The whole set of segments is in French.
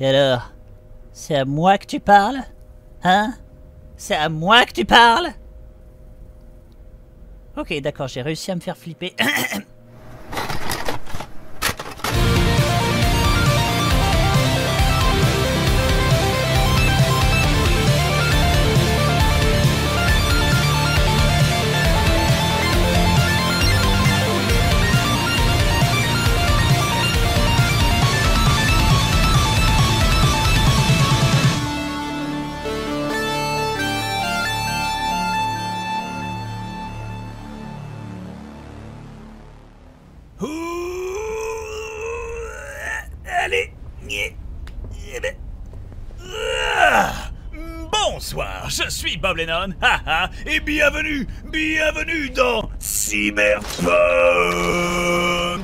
Et alors C'est à moi que tu parles Hein? C'est à moi que tu parles? Ok, d'accord, j'ai réussi à me faire flipper. et bienvenue, bienvenue dans Cyberpunk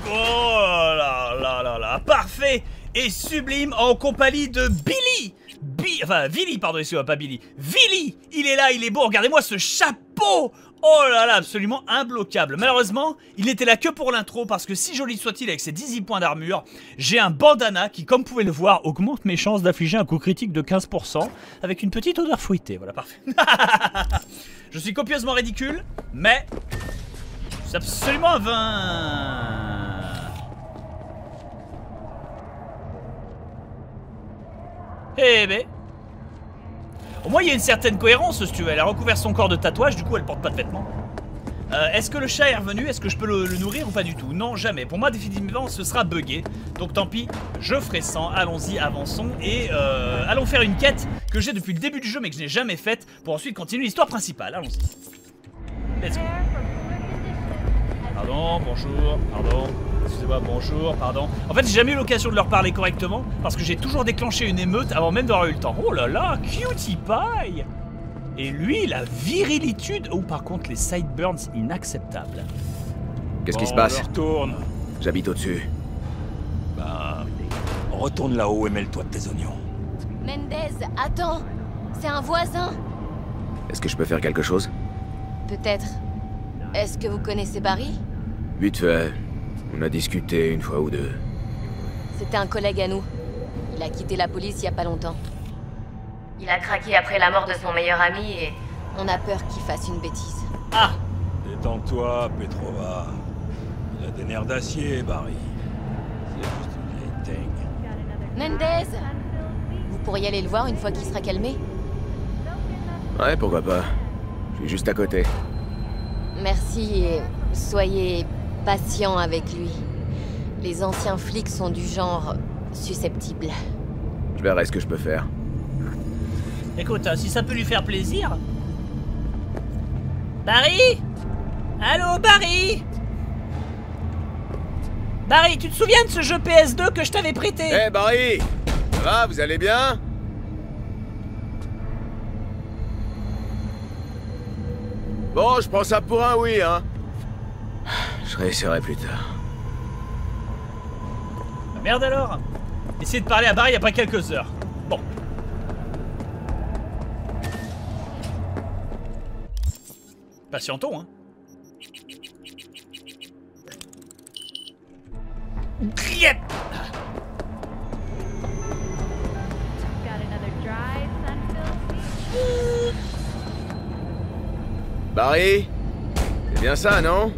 Oh là là là là, parfait et sublime en compagnie de Billy Bi Enfin, Billy, pardon, excusez-moi, pas Billy. Billy Il est là, il est beau, regardez-moi ce chapeau Oh là là, absolument imbloquable. Malheureusement, il n'était là que pour l'intro parce que si joli soit-il avec ses 18 points d'armure, j'ai un bandana qui, comme vous pouvez le voir, augmente mes chances d'affliger un coup critique de 15% avec une petite odeur fruitée. Voilà, parfait. Je suis copieusement ridicule, mais c'est absolument un vin. Eh ben. Au moins, il y a une certaine cohérence, si tu veux. Elle a recouvert son corps de tatouage, du coup, elle porte pas de vêtements. Euh, Est-ce que le chat est revenu? Est-ce que je peux le, nourrir ou pas du tout? Non, jamais. Pour moi, définitivement, ce sera buggé. Donc tant pis, je ferai sans. Allons-y, avançons. Et euh, allons faire une quête que j'ai depuis le début du jeu, mais que je n'ai jamais faite, pour ensuite continuer l'histoire principale. Allons-y. Pardon, bonjour, pardon. Excusez-moi, bonjour, pardon. En fait, j'ai jamais eu l'occasion de leur parler correctement parce que j'ai toujours déclenché une émeute avant même d'avoir eu le temps. Oh là là, cutie pie Et lui, la virilitude. Oh, par contre, les sideburns inacceptables. Qu'est-ce qui se passe retourne. J'habite au-dessus. Ben, retourne là-haut et mêle-toi de tes oignons. Mendez, attends C'est un voisin Est-ce que je peux faire quelque chose? Peut-être. Est-ce que vous connaissez Barry? Vite fait. On a discuté une fois ou deux. C'était un collègue à nous. Il a quitté la police il y a pas longtemps. Il a craqué après la mort de son meilleur ami et on a peur qu'il fasse une bêtise. Ah Détends-toi, Petrova. Il a des nerfs d'acier, Barry. C'est juste une vieille teigne. Mendez Vous pourriez aller le voir une fois qu'il sera calmé Ouais, pourquoi pas. Je suis juste à côté. Merci et soyez patient avec lui. Les anciens flics sont du genre susceptibles. Je verrai ce que je peux faire. Écoute, hein, si ça peut lui faire plaisir. Barry Allô, Barry Barry, tu te souviens de ce jeu PS2 que je t'avais prêté? Eh Barry Ça va, vous allez bien? Bon, je prends ça pour un oui, hein. Je réessayerai plus tard. Ah, Merde alors Essayez de parler à Barry après quelques heures. Patientons, hein. Yep. Got another dry, sun-filled Barry C'est bien ça, non?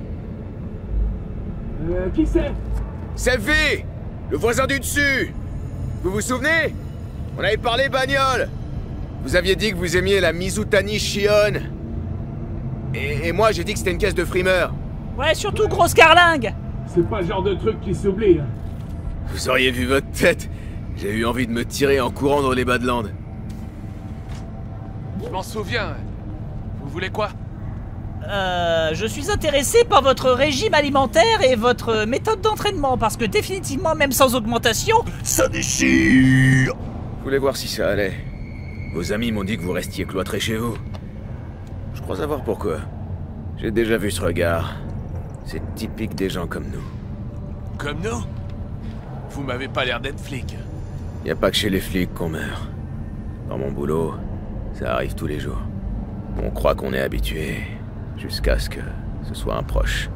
Euh, qui c'est? Selfie! Le voisin du dessus! Vous vous souvenez? On avait parlé bagnole. Vous aviez dit que vous aimiez la Mizutani Shion. Et, et moi, j'ai dit que c'était une caisse de frimeur. Ouais, surtout grosse carlingue C'est pas le genre de truc qui s'oublie. hein. Vous auriez vu votre tête J'ai eu envie de me tirer en courant dans les Badlands. Je m'en souviens. Vous voulez quoi? Euh, je suis intéressé par votre régime alimentaire et votre méthode d'entraînement, parce que définitivement, même sans augmentation, Ça déchire Je voulais voir si ça allait. Vos amis m'ont dit que vous restiez cloîtré chez vous. Je crois savoir pourquoi. J'ai déjà vu ce regard. C'est typique des gens comme nous. Comme nous? Vous m'avez pas l'air d'être flic. Y a pas que chez les flics qu'on meurt. Dans mon boulot, ça arrive tous les jours. On croit qu'on est habitué, jusqu'à ce que ce soit un proche.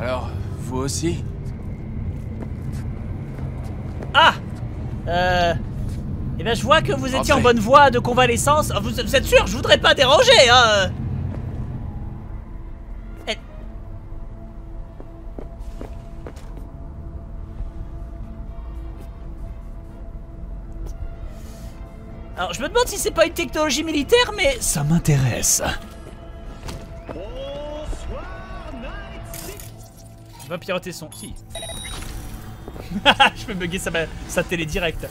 Alors, vous aussi? Ah Euh... Eh bien, je vois que vous étiez en bonne voie de convalescence. Ah, Vous, vous êtes sûr? Je voudrais pas déranger, hein Eh. Alors, je me demande si c'est pas une technologie militaire, mais ça m'intéresse. Je vais pirater son. Si. je peux bugger sa, sa télé direct.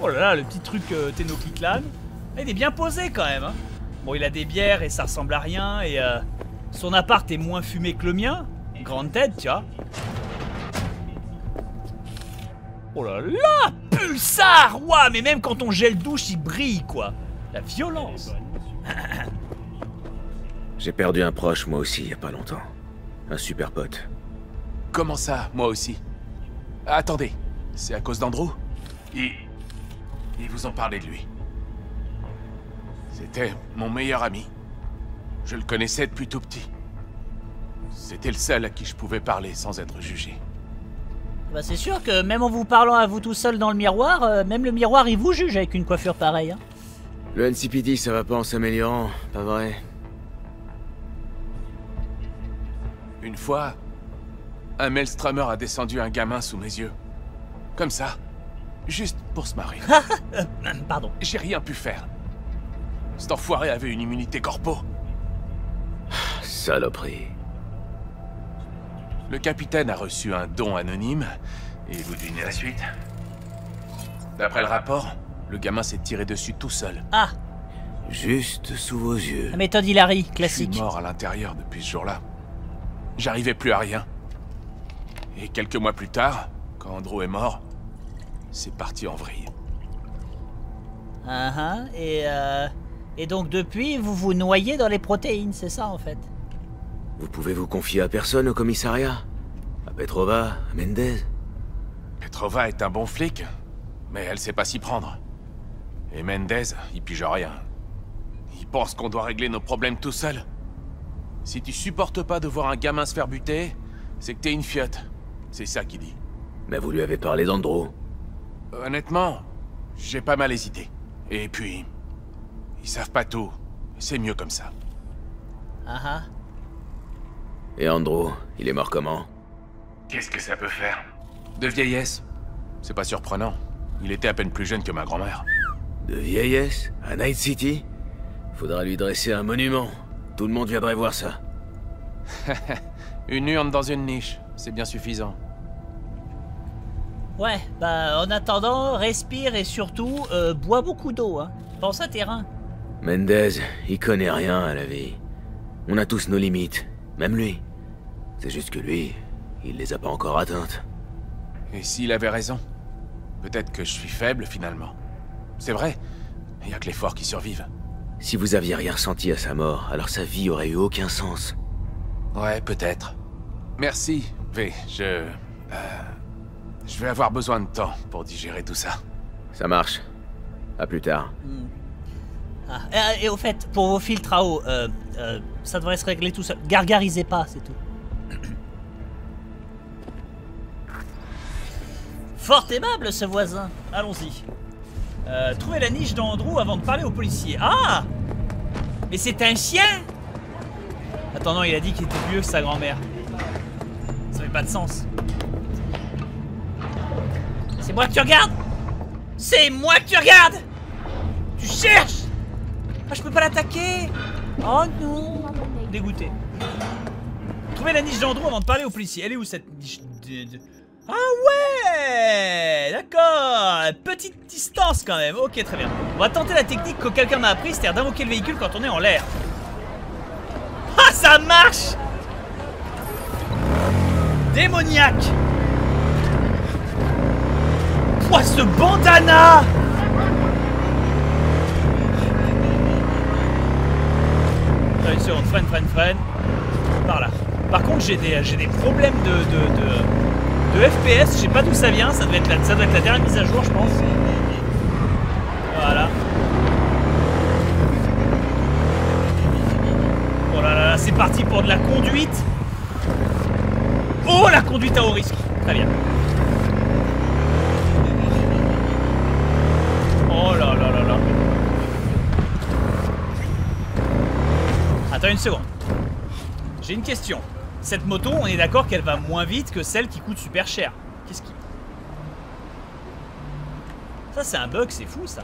Oh là là, le petit truc euh, Tenochtitlan. Ah, Il est bien posé quand même. hein. Bon, il a des bières et ça ressemble à rien. Et euh, son appart est moins fumé que le mien. Grande tête, tu vois. Oh là là, pulsar Ouah, mais même quand on gèle douche, il brille, quoi. La violence. J'ai perdu un proche, moi aussi, il y a pas longtemps. Un super pote. Comment ça, moi aussi? Attendez, c'est à cause d'Andrew? Ils... Ils vous ont parlé de lui. C'était mon meilleur ami. Je le connaissais depuis tout petit. C'était le seul à qui je pouvais parler sans être jugé. Bah, c'est sûr que même en vous parlant à vous tout seul dans le miroir, euh, même le miroir, il vous juge avec une coiffure pareille. hein. Le NCPD, ça va pas en s'améliorant, pas vrai? Une fois, un Maelströmer a descendu un gamin sous mes yeux. Comme ça. Juste pour se marrer. Euh, pardon. J'ai rien pu faire. Cet enfoiré avait une immunité corpo. Saloperie. Le capitaine a reçu un don anonyme, et vous devinez la suite? D'après le rapport, le gamin s'est tiré dessus tout seul. Ah, Juste sous vos yeux. la méthode Hilary, Je suis classique. mort à l'intérieur depuis ce jour-là. J'arrivais plus à rien. Et quelques mois plus tard, quand Andrew est mort, c'est parti en vrille. Ah, ah, et, euh, et donc depuis, vous vous noyez dans les protéines, c'est ça en fait? Vous pouvez vous confier à personne au commissariat? À Petrova À Mendez? Petrova est un bon flic, mais elle sait pas s'y prendre. Et Mendez, il pige rien. Il pense qu'on doit régler nos problèmes tout seul. Si tu supportes pas de voir un gamin se faire buter, c'est que t'es une fiotte. C'est ça qu'il dit. Mais vous lui avez parlé d'Andro. Honnêtement, j'ai pas mal hésité. Et puis, ils savent pas tout. C'est mieux comme ça. Ah ah. Et Andro, il est mort comment? Qu'est-ce que ça peut faire? De vieillesse. C'est pas surprenant. Il était à peine plus jeune que ma grand-mère. De vieillesse? À Night City? Faudra lui dresser un monument. Tout le monde viendrait voir ça. Une urne dans une niche, c'est bien suffisant. Ouais, bah en attendant, respire et surtout, euh, bois beaucoup d'eau, hein. Pense à tes reins. Mendez, il connaît rien à la vie. On a tous nos limites, même lui. C'est juste que lui, il les a pas encore atteintes. Et s'il avait raison Peut-être que je suis faible finalement. C'est vrai, il y a que les forts qui survivent. Si vous aviez rien ressenti à sa mort, alors sa vie aurait eu aucun sens. Ouais, peut-être. Merci, V. Je... euh, je vais avoir besoin de temps pour digérer tout ça. Ça marche. À plus tard. Ah, et, et au fait, pour vos filtres à eau, euh, euh, ça devrait se régler tout seul. Gargarisez pas, c'est tout. Fort aimable ce voisin. Allons-y. Euh, trouvez la niche d'Andrew avant de parler aux policiers. Ah Mais c'est un chien Attends, non, il a dit qu'il était vieux que sa grand-mère. Ça fait pas de sens. C'est moi que tu regardes C'est moi que tu regardes Tu cherches Ah, je peux pas l'attaquer Oh non Dégoûté. Trouvez la niche d'Andrew avant de parler aux policiers. Elle est où cette niche Ah ouais D'accord Petite distance quand même. Ok, très bien. On va tenter la technique que quelqu'un m'a appris, c'est-à-dire d'invoquer le véhicule quand on est en l'air. Ah, ça marche Démoniaque Quoi, ce bandana une seconde, freine, freine, freine. Par là. Par contre, j'ai des, des problèmes de, de, de, FPS, je sais pas d'où ça vient, ça doit, être la, ça être la dernière mise à jour, je pense. Voilà. Oh là, là, c'est parti pour de la conduite. Oh, la conduite à haut risque. Très bien. Une seconde. J'ai une question. Cette moto, on est d'accord qu'elle va moins vite que celle qui coûte super cher. Qu'est-ce qui... Ça, c'est un bug, c'est fou, ça.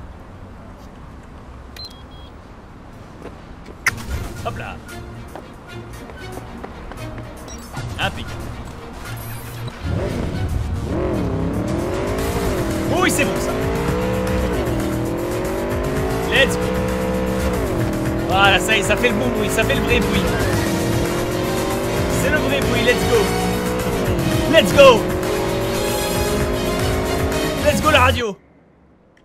Ça fait le vrai bruit. C'est le vrai bruit, let's go. Let's go. Let's go la radio.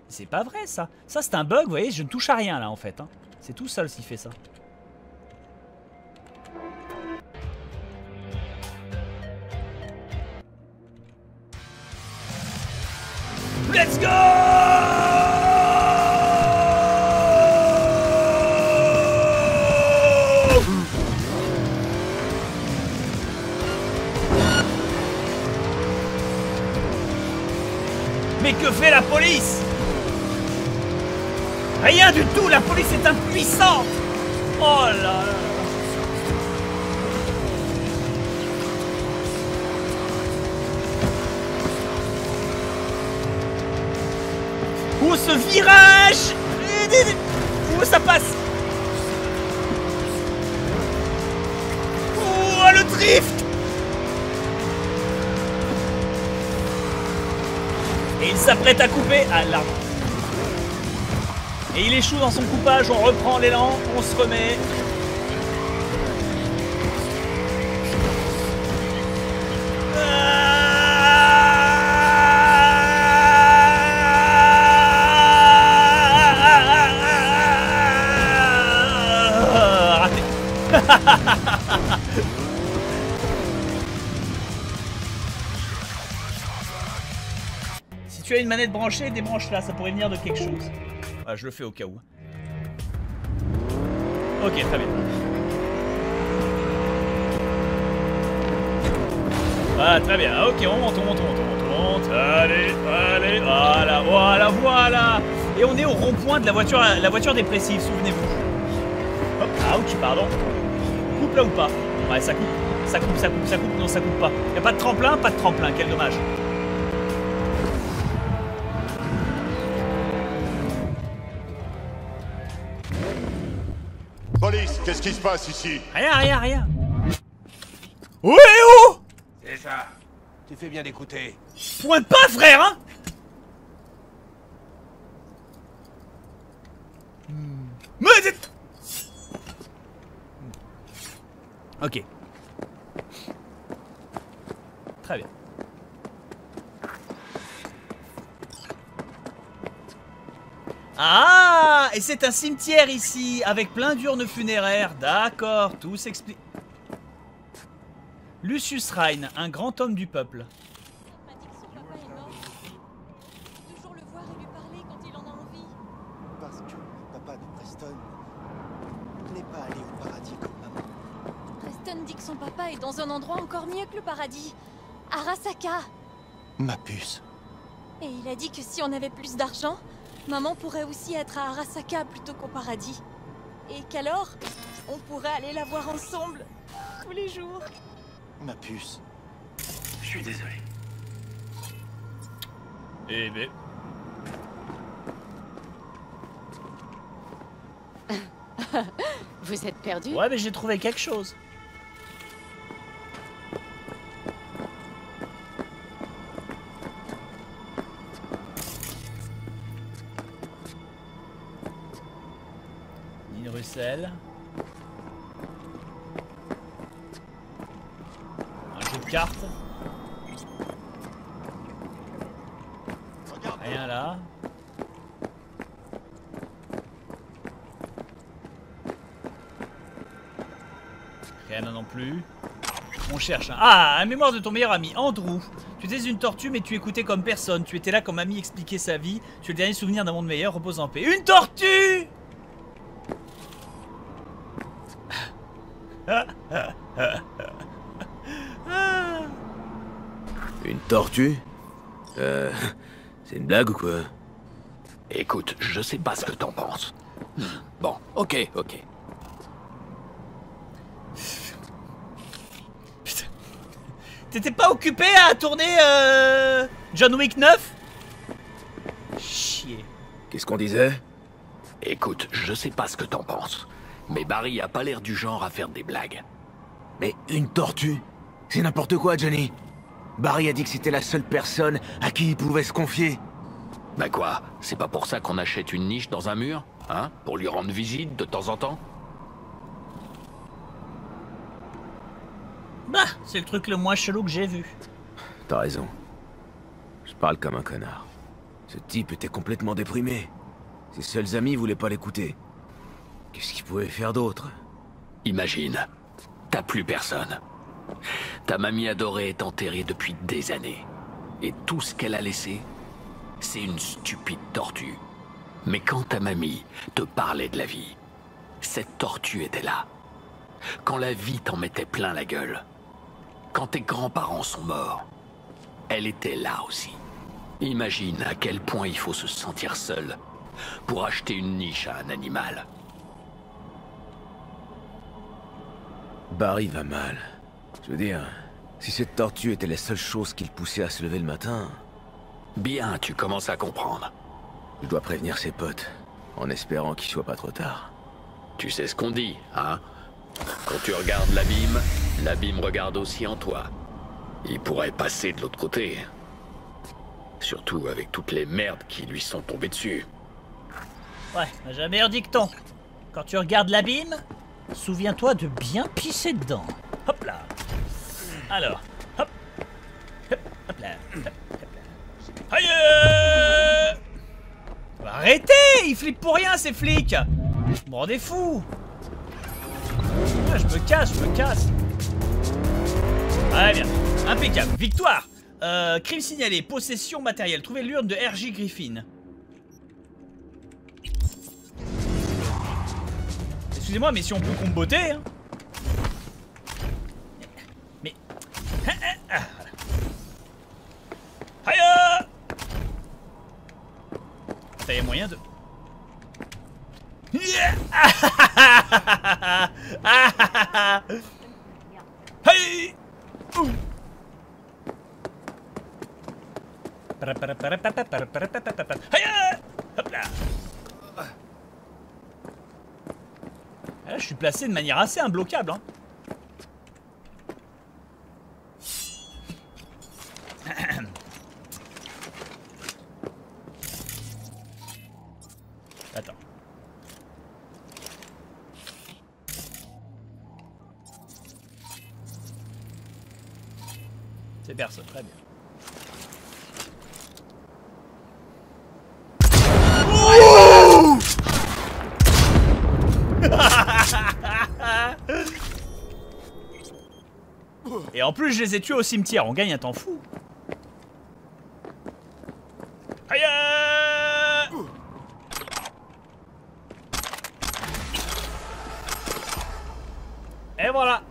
C'est pas vrai ça. Ça c'est un bug, vous voyez, je ne touche à rien là en fait. hein. C'est tout seul qui fait ça. Let's go police est impuissante Oh là là. Oh ce virage? Où ça passe? Oh le drift! Et il s'apprête à couper à l'arbre. Et il échoue dans son coupage, on reprend l'élan, on se remet. Si tu as une manette branchée, débranche-la, ça pourrait venir de quelque chose. Ah, je le fais au cas où. Ok, très bien. Ah, très bien. Ok, on monte, on monte, on monte, on monte, on monte. Allez, allez, voilà, voilà, voilà. Et on est au rond-point de la voiture, la voiture dépressive, souvenez-vous. Hop, ouch, pardon. Coupe là ou pas? Ouais, ça coupe. Ça coupe, ça coupe, ça coupe. Non, ça coupe pas. Y a pas de tremplin? Pas de tremplin, quel dommage. Qu'est-ce qui se passe ici Rien, rien, rien. Ouais, oh C'est ça. Tu fais bien d'écouter. Pointe pas, frère, hein Mais... Ok. Très bien. Ah Et c'est un cimetière ici, avec plein d'urnes funéraires. D'accord, tout s'explique. Lucius Rhine, un grand homme du peuple. m'a dit que son papa est mort. Toujours le voir et lui parler quand il en a envie. Parce que le papa de Preston n'est pas allé au paradis comme maman. Preston dit que son papa est dans un endroit encore mieux que le paradis. Arasaka. Ma puce. Et il a dit que si on avait plus d'argent, maman pourrait aussi être à Arasaka plutôt qu'au paradis. Et qu'alors, on pourrait aller la voir ensemble, tous les jours. Ma puce. Je suis désolé. Eh ben... Vous êtes perdu? Ouais, mais j'ai trouvé quelque chose. Un jeu de cartes. Rien là. Rien là non plus. On cherche un... Ah, un mémoire de ton meilleur ami, Andrew. Tu étais une tortue, mais tu écoutais comme personne. Tu étais là quand mamie expliquait sa vie. Tu es le dernier souvenir d'un monde meilleur, repose en paix. Une tortue Euh... C'est une blague ou quoi? Écoute, je sais pas ce que t'en penses. Bon, ok, ok. T'étais pas occupé à tourner euh... John Wick 9 Chier. Qu'est-ce qu'on disait? Écoute, je sais pas ce que t'en penses, mais Barry a pas l'air du genre à faire des blagues. Mais une tortue? C'est n'importe quoi, Johnny Barry a dit que c'était la seule personne à qui il pouvait se confier. Bah quoi C'est pas pour ça qu'on achète une niche dans un mur Hein Pour lui rendre visite de temps en temps? Bah, c'est le truc le moins chelou que j'ai vu. T'as raison. Je parle comme un connard. Ce type était complètement déprimé. Ses seuls amis voulaient pas l'écouter. Qu'est-ce qu'il pouvait faire d'autre? Imagine, t'as plus personne. Ta mamie adorée est enterrée depuis des années. Et tout ce qu'elle a laissé, c'est une stupide tortue. Mais quand ta mamie te parlait de la vie, cette tortue était là. Quand la vie t'en mettait plein la gueule, quand tes grands-parents sont morts, elle était là aussi. Imagine à quel point il faut se sentir seul pour acheter une niche à un animal. Barry va mal. Je veux dire, si cette tortue était la seule chose qui le poussait à se lever le matin, Bien, tu commences à comprendre. je dois prévenir ses potes, en espérant qu'il soit pas trop tard. Tu sais ce qu'on dit, hein? Quand tu regardes l'abîme, l'abîme regarde aussi en toi. Il pourrait passer de l'autre côté. Surtout avec toutes les merdes qui lui sont tombées dessus. Ouais, j'ai un meilleur dicton. Quand tu regardes l'abîme, souviens-toi de bien pisser dedans. Hop là. Alors, hop. Hop, hop là. Hop. Aïe euh Arrêtez Ils flippent pour rien, ces flics Vous me rendez fou Ah, Je me casse, je me casse. Très bien. Impeccable. Victoire Euh, Crime signalé. Possession matérielle. Trouver l'urne de RJ Griffin. Excusez-moi, mais si on peut comboter, hein. Mais... Ah, ah, ah, voilà. Aïe euh Ça y a moyen de... Yeah Ah, ah, ah, ah, ah, ah, ah. Hey Ouh. Para, para, para, para, para, para, para. Aïe euh Hop là Ah, je suis placé de manière assez imbloquable. Hein. Attends. C'est personne, très bien. Et en je les ai tués au cimetière. On gagne un temps fou. Et voilà.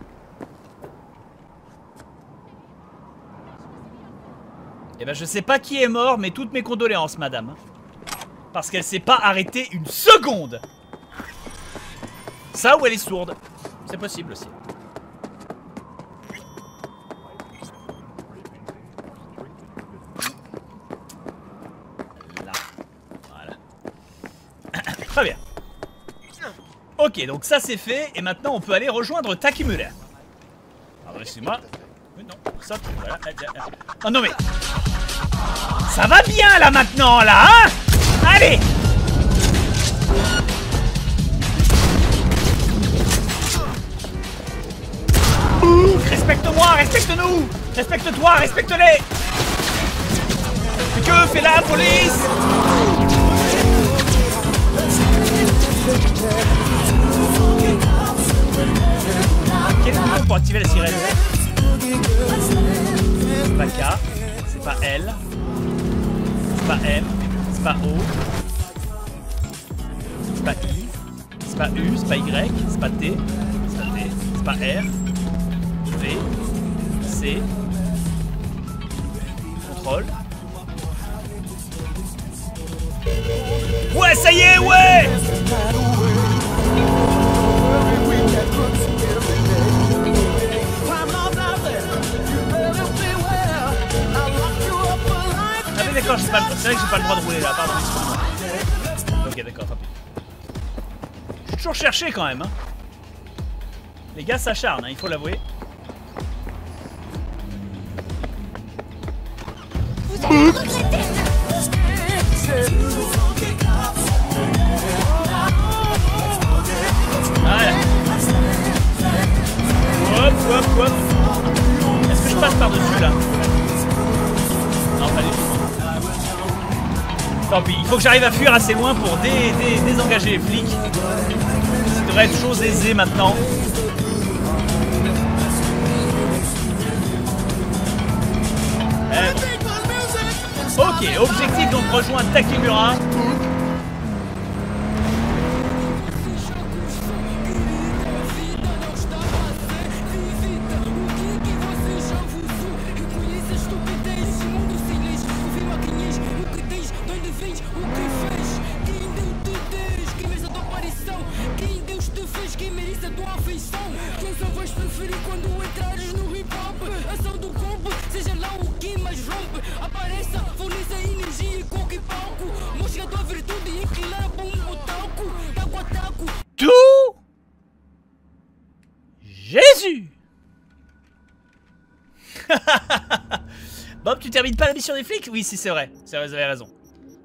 Et ben, je sais pas qui est mort, mais toutes mes condoléances, madame. Parce qu'elle s'est pas arrêtée une seconde. Ça ou elle est sourde. C'est possible aussi. Là. Voilà. Très bien. Ok, donc ça c'est fait, et maintenant on peut aller rejoindre Takimura. Alors laissez-moi. Oui, Non, ça, voilà. Oh non mais... Ça va bien là maintenant, là, hein? Allez Respecte-moi, respecte-nous Respecte-toi, respecte-les Que fait la police? Pour activer la sirène C'est pas K, c'est pas L, c'est pas M, c'est pas O, c'est pas I, c'est pas U, c'est pas Y, c'est pas T, c'est pas T, c'est pas R, V, C, contrôle. Ouais, ça y est, ouais d'accord, c'est vrai que j'ai pas le droit de rouler là, pardon, Ok, d'accord, tant pis. Toujours cherché quand même. Hein. Les gars s'acharnent, hein, il faut l'avouer. Faut que j'arrive à fuir assez loin pour dé- dé- désengager les flics. Ça devrait être chose aisée maintenant. Eh. Ok, objectif donc rejoindre Takimura. Des flics Oui, si, c'est vrai. C'est vrai, vous avez raison.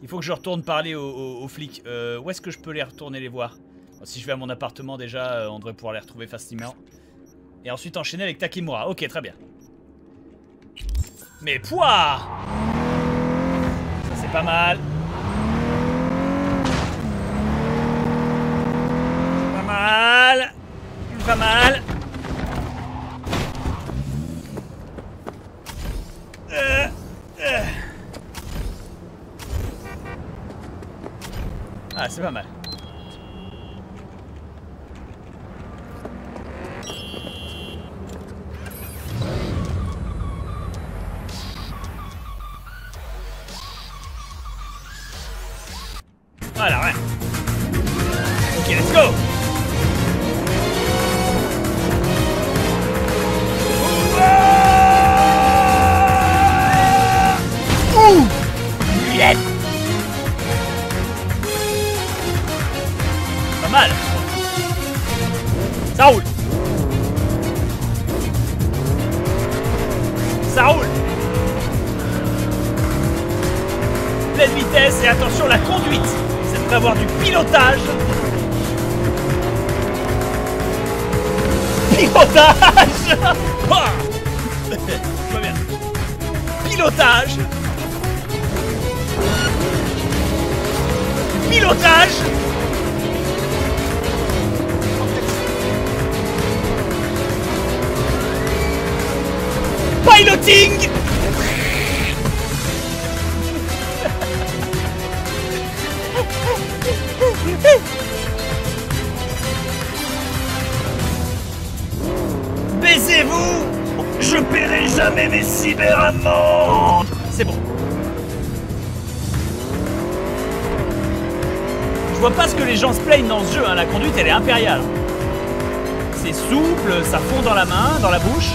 Il faut que je retourne parler aux, flics. Euh, où est-ce que je peux les retourner les voir Si je vais à mon appartement, déjà, euh, on devrait pouvoir les retrouver facilement. Et ensuite enchaîner avec Takimura. Ok, très bien. Mais pouah Ça, c'est pas mal. Pas mal. Pas mal. Ah, c'est pas mal. Ça roule Ça roule Pleine vitesse et attention la conduite Ça devrait avoir du pilotage. Pilotage. Ah. Pilotage. Pilotage Piloting Baisez-vous Je paierai jamais mes cyberamendes C'est bon. Je vois pas ce que les gens se plaignent dans ce jeu, hein. la conduite elle est impériale. C'est souple, ça fond dans la main, dans la bouche.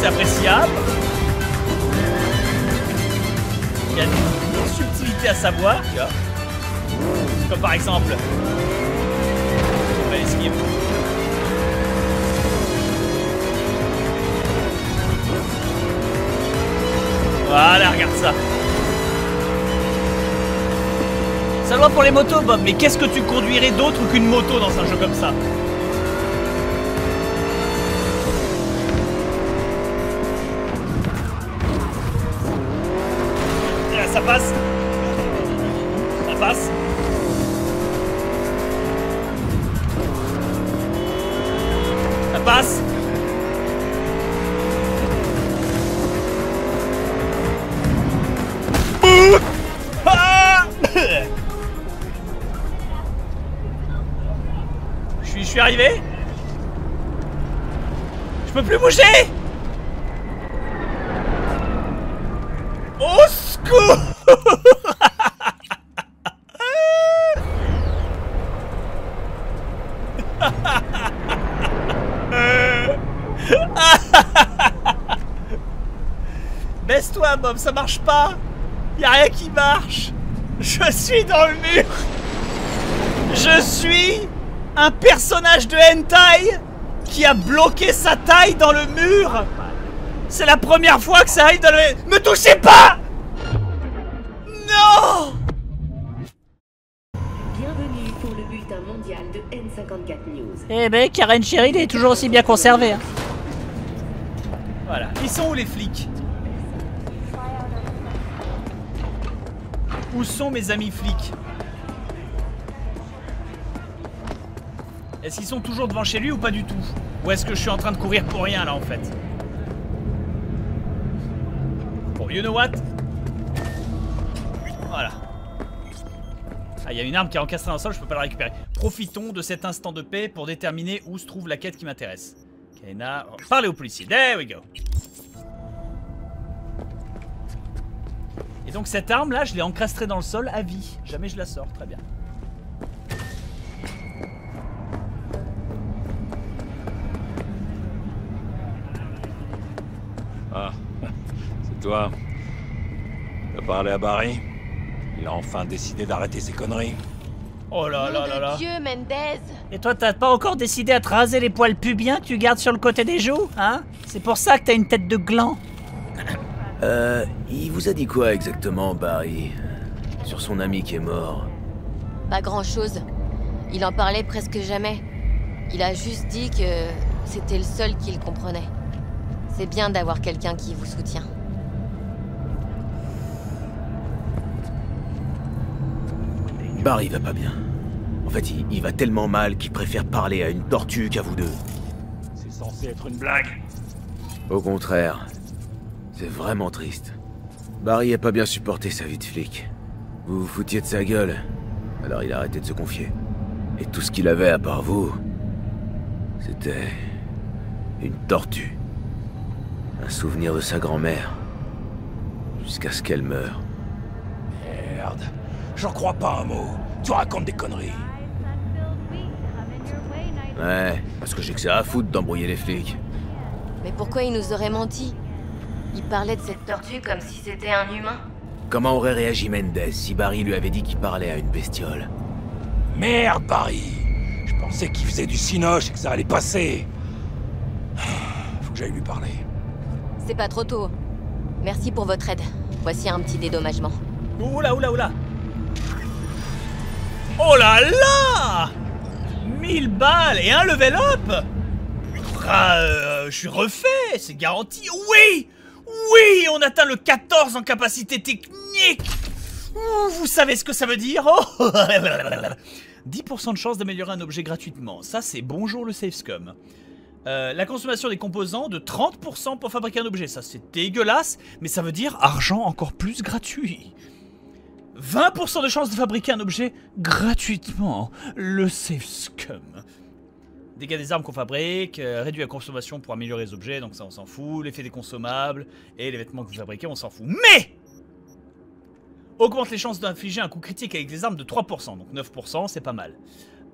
C'est appréciable. Il y a des subtilités à savoir. Comme par exemple... Voilà, regarde ça. Ça doit pour les motos, Bob, mais qu'est-ce que tu conduirais d'autre qu'une moto dans un jeu comme ça? Suis, arrivé. Je peux plus bouger. Au secours. Baisse-toi, Bob, ça marche pas. Y a rien qui marche. Je suis dans le mur. Je suis un personnage de hentai qui a bloqué sa taille dans le mur C'est la première fois que ça arrive dans le... Me touchez pas Non Bienvenue pour le bulletin mondial de N54 News. Eh ben, Karen Cheryl est toujours aussi bien conservée. hein. Voilà. Ils sont où les flics? Où sont mes amis flics? Est-ce qu'ils sont toujours devant chez lui ou pas du tout Ou est-ce que je suis en train de courir pour rien là en fait Bon, you know what Voilà. Ah, il y a une arme qui est encastrée dans le sol, je peux pas la récupérer. Profitons de cet instant de paix pour déterminer où se trouve la quête qui m'intéresse. Kaina, oh, parlez au policier. There we go. Et donc cette arme là, je l'ai encastrée dans le sol à vie. Jamais je la sors, très bien. Toi. T'as parlé à Barry Il a enfin décidé d'arrêter ses conneries. Oh là là là là. Dieu, Mendez Et toi, t'as pas encore décidé à te raser les poils pubiens que tu gardes sur le côté des joues, hein? C'est pour ça que t'as une tête de gland. Euh, il vous a dit quoi exactement, Barry? Sur son ami qui est mort Pas grand-chose. Il en parlait presque jamais. Il a juste dit que c'était le seul qui le comprenait. C'est bien d'avoir quelqu'un qui vous soutient. Barry va pas bien. En fait, il, il va tellement mal qu'il préfère parler à une tortue qu'à vous deux. C'est censé être une blague. Au contraire, c'est vraiment triste. Barry a pas bien supporté sa vie de flic. Vous vous foutiez de sa gueule, alors il a arrêté de se confier. Et tout ce qu'il avait à part vous, c'était une tortue. Un souvenir de sa grand-mère. Jusqu'à ce qu'elle meure. Merde. J'en crois pas un mot. Tu racontes des conneries. Ouais, parce que j'ai que ça à foutre d'embrouiller les flics. Mais pourquoi il nous aurait menti? Il parlait de cette tortue comme si c'était un humain. Comment aurait réagi Mendez si Barry lui avait dit qu'il parlait à une bestiole? Merde, Barry Je pensais qu'il faisait du cinoche et que ça allait passer. Faut que j'aille lui parler. C'est pas trop tôt. Merci pour votre aide. Voici un petit dédommagement. Oula, oula, oula. Oh là là 1000 balles et un level up Ah, euh, Je suis refait, c'est garanti. Oui Oui, on atteint le 14 en capacité technique Vous savez ce que ça veut dire oh 10% de chance d'améliorer un objet gratuitement. Ça, c'est bonjour le safe scum. Euh, la consommation des composants de 30% pour fabriquer un objet. Ça, c'est dégueulasse, mais ça veut dire argent encore plus gratuit. 20% de chance de fabriquer un objet gratuitement. Le safe scum. Dégâts des armes qu'on fabrique, euh, réduit la consommation pour améliorer les objets, donc ça on s'en fout. L'effet des consommables et les vêtements que vous fabriquez, on s'en fout. Mais Augmente les chances d'infliger un coup critique avec les armes de 3%, donc 9%, c'est pas mal.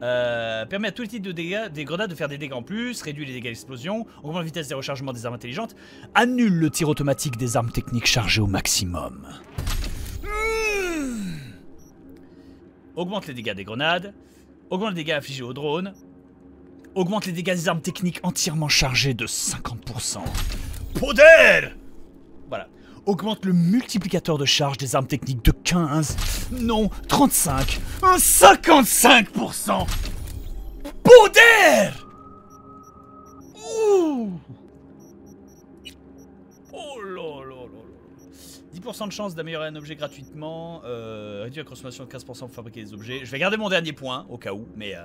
Euh, permet à tous les types de dégâts des grenades de faire des dégâts en plus, réduit les dégâts d'explosion, augmente la vitesse de rechargement des armes intelligentes, annule le tir automatique des armes techniques chargées au maximum. Hmm. Augmente les dégâts des grenades, augmente les dégâts infligés aux drones, augmente les dégâts des armes techniques entièrement chargées de 50%. Poder Voilà. Augmente le multiplicateur de charge des armes techniques de 15, non, 35, un 55% Poder Ouh Oh là 10% de chance d'améliorer un objet gratuitement, euh, réduit la consommation de 15% pour fabriquer des objets. Je vais garder mon dernier point, au cas où, mais... euh,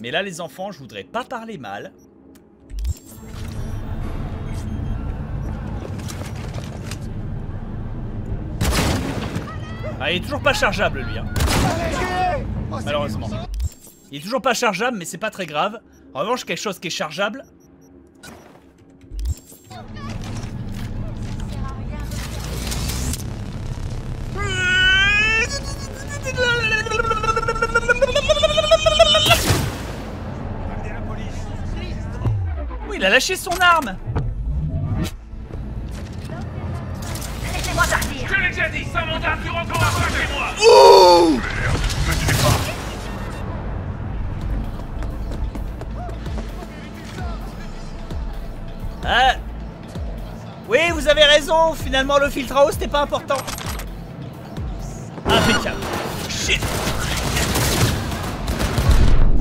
mais là, les enfants, je voudrais pas parler mal. Ah, il est toujours pas chargeable, lui. hein. Malheureusement. Il est toujours pas chargeable, mais c'est pas très grave. En revanche, quelque chose qui est chargeable. Oui, il a lâché son arme Laisse-moi partir. Je l'ai déjà dit, sans mandat, tu rentreras pas chez moi Ouh Ah Oui, vous avez raison, finalement le filtre à eau c'était pas important. Impeccable. Shit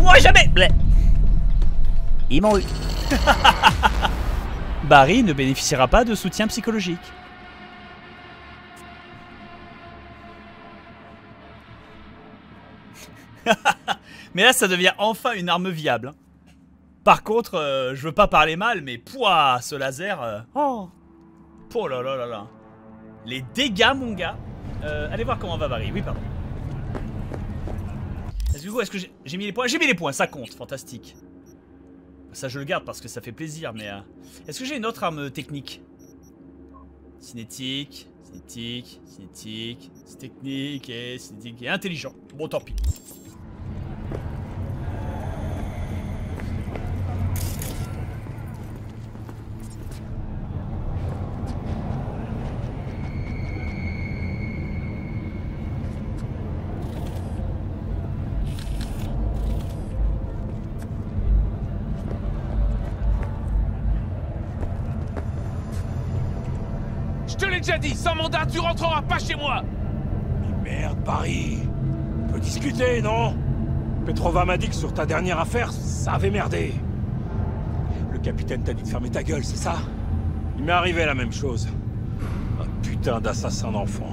m'aurez jamais. Ils m'ont eu. Barry ne bénéficiera pas de soutien psychologique. mais là, ça devient enfin une arme viable. Par contre, euh, je veux pas parler mal, mais pouah, ce laser. euh, oh. Oh là là là là. Les dégâts, mon gars. Euh, allez voir comment va Barry. Oui, pardon. Du coup, est-ce que j'ai mis les points? J'ai mis les points, ça compte. Fantastique. Ça, je le garde parce que ça fait plaisir, mais... euh, Est-ce que j'ai une autre arme technique? Cinétique, cinétique, cinétique, technique et cinétique et intelligent. Bon, tant pis. Tu rentreras pas chez moi Merde, Paris. On peut discuter, non? Petrova m'a dit que sur ta dernière affaire, ça avait merdé. Le capitaine t'a dit de fermer ta gueule, c'est ça? Il m'est arrivé la même chose. Un putain d'assassin d'enfant.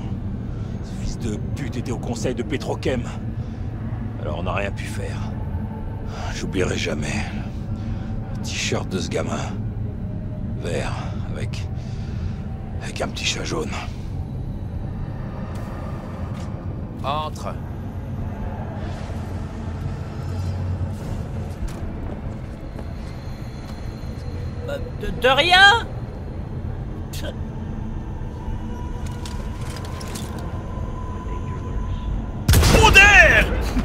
Ce fils de pute était au conseil de Petrochem. Alors on n'a rien pu faire. J'oublierai jamais le t-shirt de ce gamin. Vert, avec... avec un petit chat jaune. Entre. Bah, de, de rien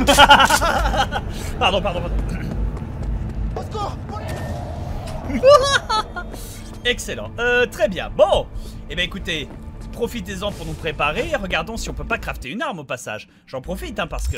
Pardon, pardon, pardon. Excellent. Euh, très bien. Bon. Eh bien, écoutez, profitez-en pour nous préparer. Regardons si on peut pas crafter une arme au passage. J'en profite, hein, parce que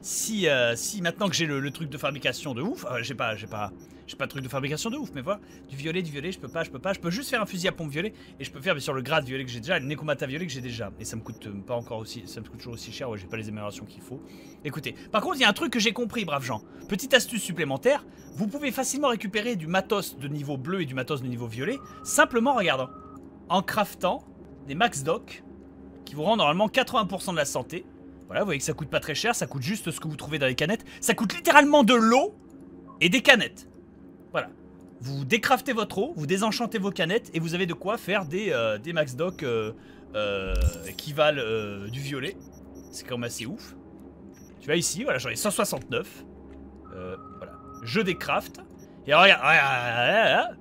si, euh, si maintenant que j'ai le, truc de fabrication de ouf, euh, j'ai pas, j'ai pas, j'ai pas de truc de fabrication de ouf, mais voilà, du violet, du violet, je peux pas, je peux pas, je peux juste faire un fusil à pompe violet et je peux faire sûr le grade violet que j'ai déjà, le Nekomata violet que j'ai déjà, et ça me coûte euh, pas encore aussi, ça me coûte toujours aussi cher, ouais, j'ai pas les améliorations qu'il faut. Écoutez, par contre, il y a un truc que j'ai compris, braves gens. Petite astuce supplémentaire, vous pouvez facilement récupérer du matos de niveau bleu et du matos de niveau violet simplement en regardant, en craftant des max doc qui vous rendent normalement 80% de la santé. Voilà, vous voyez que ça coûte pas très cher, ça coûte juste ce que vous trouvez dans les canettes. Ça coûte littéralement de l'eau et des canettes. Voilà. Vous décraftez votre eau, vous désenchantez vos canettes et vous avez de quoi faire des, euh, des max doc euh, euh, qui valent du violet. C'est quand même assez ouf. Tu vois ici, voilà, j'en ai 169. Euh, voilà. Je décraft. Et regarde, regarde, regarde, regarde.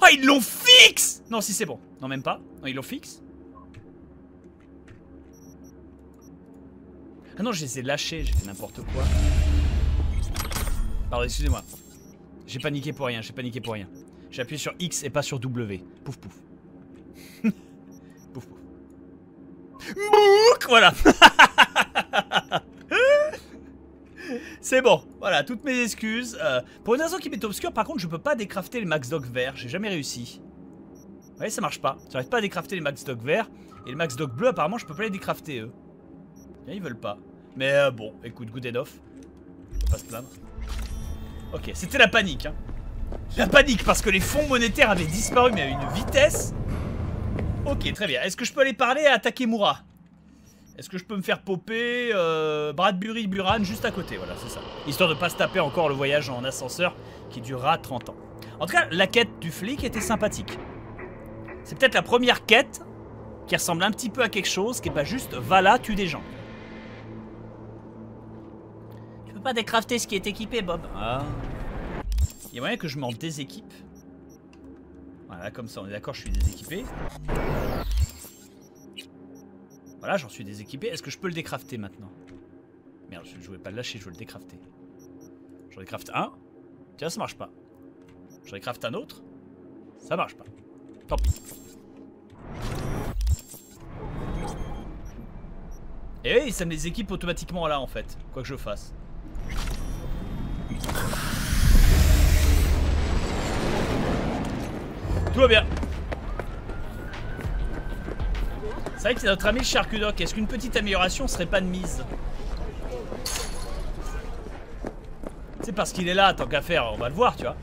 Ah, ils l'ont fixe Non, si c'est bon. Non, même pas. Non, ils l'ont fixe. Ah non, je les ai lâchés, j'ai fait n'importe quoi. Pardon, excusez-moi. J'ai paniqué pour rien, j'ai paniqué pour rien. J'ai appuyé sur X et pas sur W. Pouf pouf. pouf pouf. Mouk Voilà. C'est bon, voilà, toutes mes excuses. Euh, pour une raison qui m'est obscure, par contre, je peux pas décrafter les Max Doc verts. J'ai jamais réussi. Vous voyez, ça marche pas. J'arrive pas à décrafter les Max Doc verts. Et les Max Doc bleus, apparemment, je peux pas les décrafter, eux. Bien, ils veulent pas. Mais euh, bon, écoute, good enough. Pas se plaindre. Ok, c'était la panique, hein. La panique, parce que les fonds monétaires avaient disparu, mais à une vitesse. Ok, très bien. Est-ce que je peux aller parler à Takemura? Est-ce que je peux me faire popper euh, Bradbury Buran juste à côté Voilà, c'est ça. Histoire de pas se taper encore le voyage en ascenseur qui durera 30 ans. En tout cas, la quête du flic était sympathique. C'est peut-être la première quête qui ressemble un petit peu à quelque chose, qui est pas juste va là, tue des gens. Tu peux pas décrafter ce qui est équipé, Bob. Ah. Il y a moyen que je m'en déséquipe. Voilà, comme ça, on est d'accord, je suis déséquipé. Voilà, j'en suis déséquipé. Est-ce que je peux le décrafter maintenant? Merde, je, je voulais pas le lâcher, je veux le décrafter. J'en décrafte un. Tiens, ça marche pas. J'en décrafte un autre. Ça marche pas. Tant pis. Et oui, ça me les équipe automatiquement là en fait, quoi que je fasse. Tout va bien. C'est vrai que c'est notre ami le Charcudoc. Est-ce qu'une petite amélioration serait pas de mise C'est parce qu'il est là, tant qu'à faire, on va le voir, tu vois.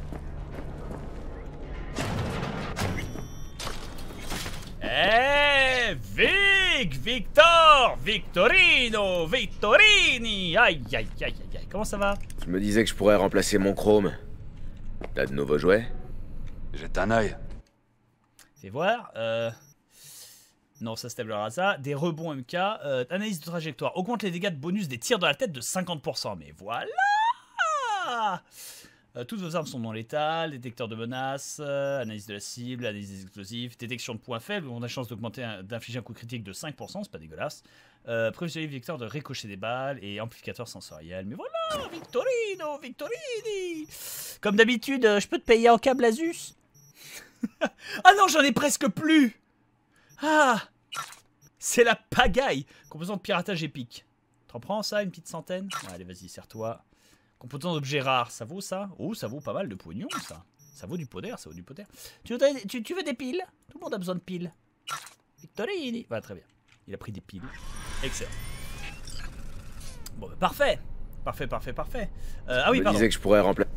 Eh, Vic, Victor, Victorino, Victorini. Aïe, aïe, aïe, aïe, aïe. Comment ça va Je me disais que je pourrais remplacer mon chrome. T'as de nouveaux jouets? Jette un œil. Fais voir. Euh... Non, ça c'est rasa. Des rebonds MK. Euh, analyse de trajectoire. Augmente les dégâts de bonus des tirs dans la tête de 50%. Mais voilà euh, Toutes vos armes sont non létales. Détecteur de menaces. euh, analyse de la cible. Analyse des explosifs. Détection de points faibles. On a chance d'augmenter, d'infliger un coup critique de 5%. C'est pas dégueulasse. Euh, vecteur de ricocher des balles. Et amplificateur sensoriel. Mais voilà Victorino Victorini Comme d'habitude, je peux te payer en câble Asus? Ah non, j'en ai presque plus Ah C'est la pagaille Composant de piratage épique. T'en prends ça, une petite centaine? Allez, vas-y, serre-toi. Composant d'objets rares, ça vaut ça? Oh, ça vaut pas mal de pognon, ça. Ça vaut du poder, ça vaut du poder. Tu veux, tu, tu veux des piles? Tout le monde a besoin de piles. Victorini Va, très bien. Il a pris des piles. Excellent. Bon, bah, parfait Parfait, parfait, parfait. Euh, ah oui, Je pardon. disais que je pourrais remplacer.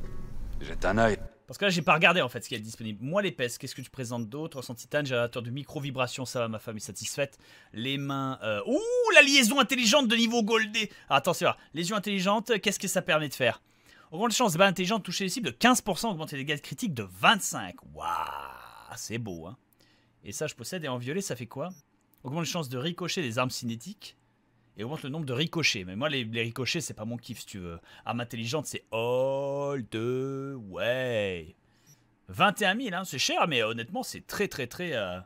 Jette un œil. Parce que là, j'ai pas regardé en fait ce qui est disponible. Moi, l'épaisse, qu'est-ce que tu présentes d'autre Sans titane, générateur de micro-vibration, ça va, ma femme est satisfaite. Les mains. euh, Ouh, la liaison intelligente de niveau goldé ah, Attends, c'est vrai. Liaison intelligente, qu'est-ce que ça permet de faire? Augmente les chances de toucher les cibles de 15%, augmente les dégâts critiques de 25%. Waouh C'est beau, hein Et ça, je possède, et en violet, ça fait quoi? Augmente les chances de ricocher des armes cinétiques. Et augmente le nombre de ricochets. Mais moi, les, les ricochets, c'est pas mon kiff, si tu veux. Arme intelligente, c'est all the way. 21 000, hein, c'est cher, mais honnêtement, c'est très, très, très, euh,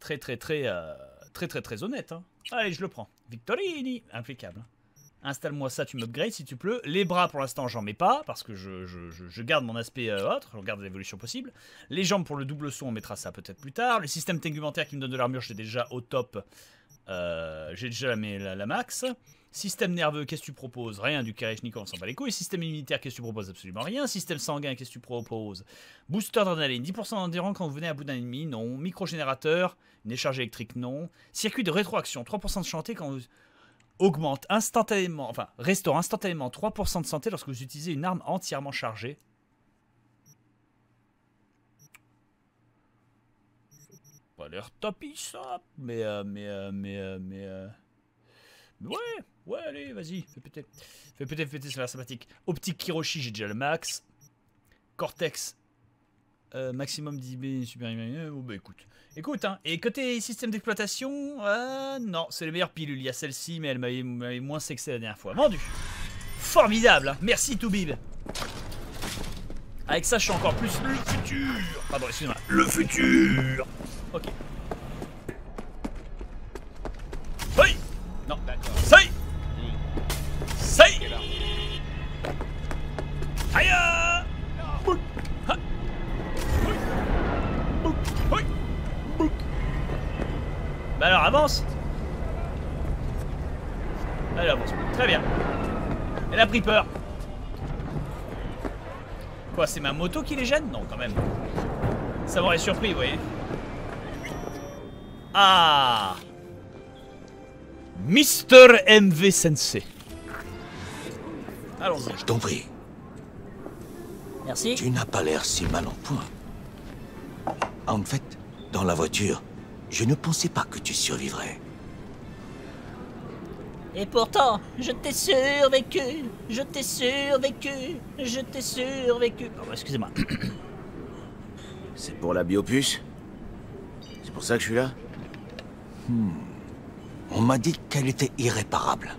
très, très, très, euh, très, très, très honnête. hein. Allez, je le prends. Victorini, impeccable. Installe-moi ça, tu m'upgrades si tu peux. Les bras, pour l'instant, j'en mets pas, parce que je, garde mon aspect euh, autre, je garde l'évolution possible. Les jambes, pour le double saut, on mettra ça peut-être plus tard. Le système tégumentaire qui me donne de l'armure, j'ai déjà au top. Euh, j'ai déjà la, la- max. Système nerveux, qu'est-ce que tu proposes? Rien du Karechnikov, on s'en bat les couilles. Système immunitaire, qu'est-ce que tu proposes? Absolument rien. Système sanguin, qu'est-ce que tu proposes? Booster d'adrénaline, 10% d'endurance quand vous venez à bout d'un ennemi, non. Microgénérateur, une décharge électrique, non. Circuit de rétroaction, 3% de santé quand vous augmente instantanément, enfin restaure instantanément 3% de santé lorsque vous utilisez une arme entièrement chargée. Pas l'air tapis ça, mais euh, mais euh, mais euh, mais ouais ouais allez vas-y fais péter fais péter fais péter ça a l'air sympathique. Optique Kiroshi j'ai déjà le max. Cortex euh, maximum 10 B super euh, bah écoute. Écoute hein et côté système d'exploitation euh, non c'est les meilleures pilules. Il y a celle-ci mais elle m'avait moins sexé la dernière fois. Vendu. Formidable hein. merci Toubib. Avec ça je suis encore plus le futur. Pardon excusez-moi. Le futur. Ok pris peur Quoi c'est ma moto qui les gêne? Non quand même Ça m'aurait surpris vous voyez Ah Mister MV Sensei Allons-y Je t'en prie. Merci. Tu n'as pas l'air si mal en point. En fait, dans la voiture, je ne pensais pas que tu survivrais. Et pourtant, je t'ai survécu, je t'ai survécu, je t'ai survécu. Pardon, excusez-moi. C'est pour la biopuce C'est pour ça que je suis là? Hmm. On m'a dit qu'elle était irréparable.